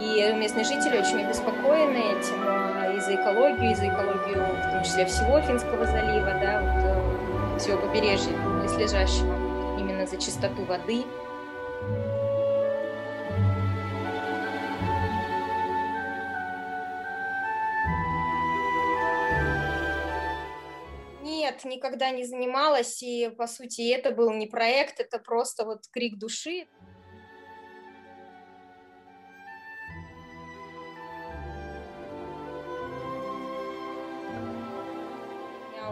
И местные жители очень обеспокоены этим и за экологию, и за экологию, в том числе всего Финского залива, да, вот, всего побережья близлежащего, именно за чистоту воды. Нет, никогда не занималась, и, по сути, это был не проект, это просто вот крик души.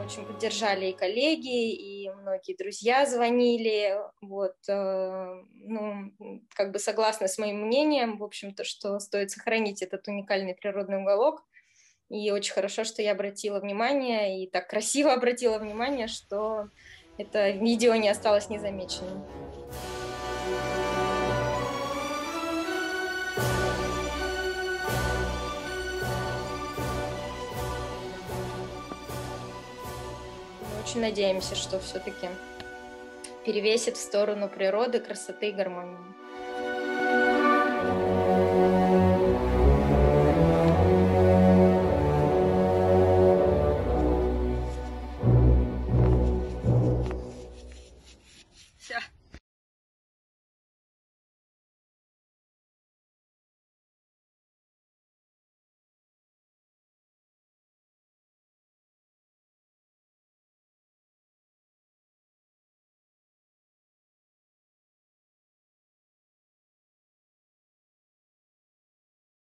Очень поддержали и коллеги, и многие друзья звонили, вот, э, ну, как бы согласны с моим мнением, в общем-то, что стоит сохранить этот уникальный природный уголок, и очень хорошо, что я обратила внимание, и так красиво обратила внимание, что это видео не осталось незамеченным. Очень надеемся, что все-таки перевесит в сторону природы, красоты и гармонии.